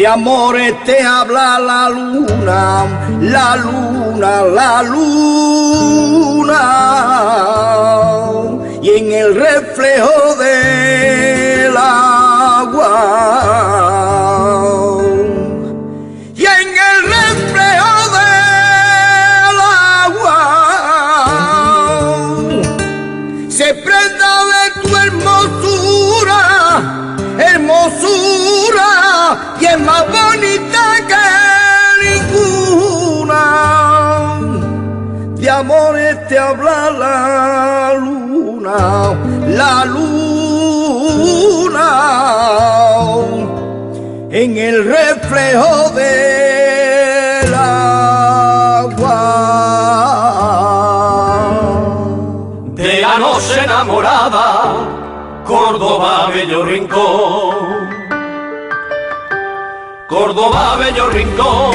De amores te habla la luna, la luna, la luna. Y en el reflejo del habla la luna, la luna, en el reflejo del agua. De la noche enamorada, Córdoba, bello rincón. Córdoba, bello rincón,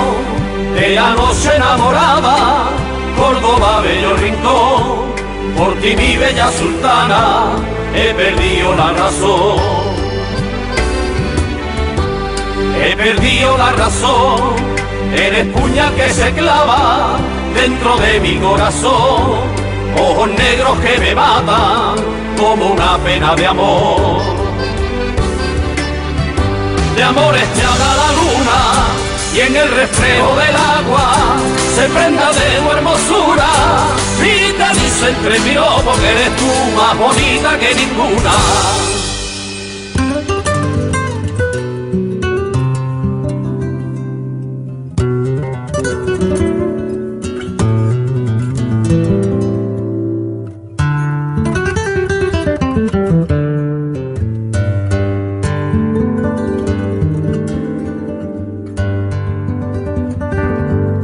de la noche enamorada, Córdoba, bello rincón, por ti mi bella sultana, he perdido la razón. He perdido la razón, eres puña que se clava dentro de mi corazón, ojos negros que me matan como una pena de amor. De amores te haga la luna y en el reflejo del agua se prenda de ojo que eres tú más bonita que ninguna.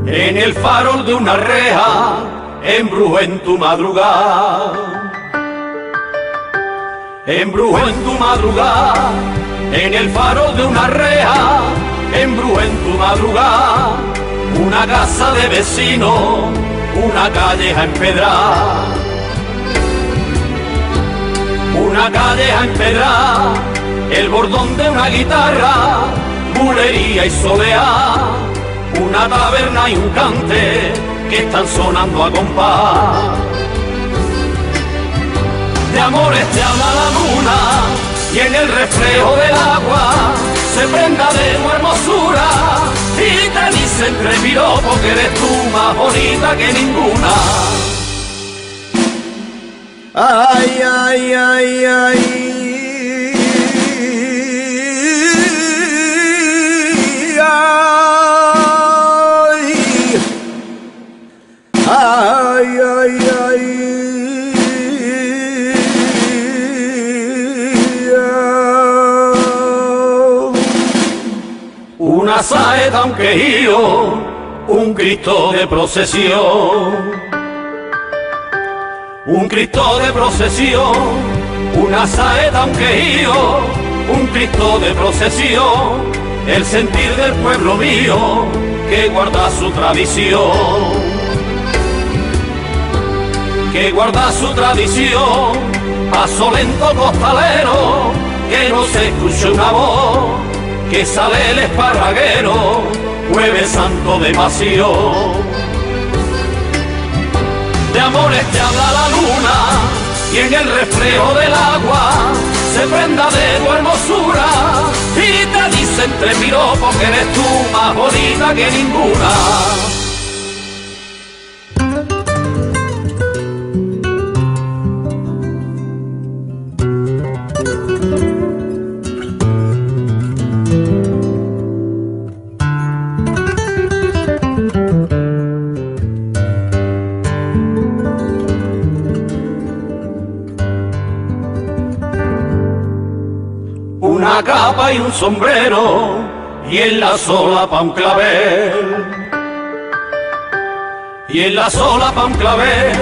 En el farol de una reja, embrujo en tu madrugada. Embrujo en tu madrugada, en el farol de una reja, embrujo en tu madrugada. Una casa de vecino, una calleja empedrada. Una calleja empedrada, el bordón de una guitarra, bulería y soleá una taberna y un cante que están sonando a compás. De amores te habla la luna y en el reflejo del agua se prenda de tu hermosura y te dice entre piropos que eres tú más bonita que ninguna. Ay, ay, ay, ay. Un quejío, un Cristo de procesión. Un Cristo de procesión, una saeta, un quejío, un Cristo de procesión, el sentir del pueblo mío que guarda su tradición. Que guarda su tradición, paso lento costalero, que no se escuche una voz, que sale el esparraguero, jueves santo de pasión de amores te habla la luna y en el reflejo del agua se prenda de tu hermosura y te dice entre piropos que eres tú más bonita que ninguna. Una capa y un sombrero y en la sola pa' un clavel. Y en la sola pa' un clavel,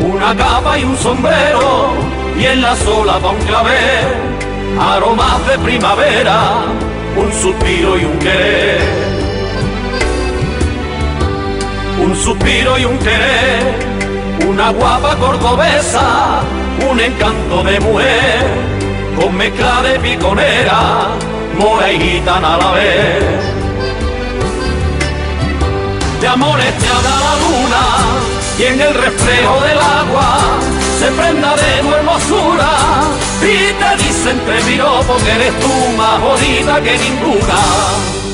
una capa y un sombrero y en la sola pa' un clavel, aromas de primavera, un suspiro y un querer. Un suspiro y un querer, una guapa cordobesa, un encanto de mujer con mezcla de piconera, mora y gitana a la vez. De amores te la luna y en el reflejo del agua se prenda de tu hermosura y te dice entre piropos que eres tú más bonita que ninguna.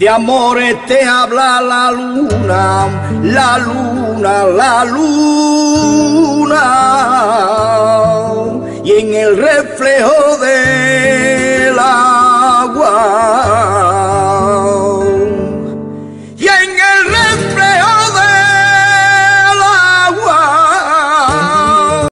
De amores te habla la luna, la luna, la luna. Y en el reflejo de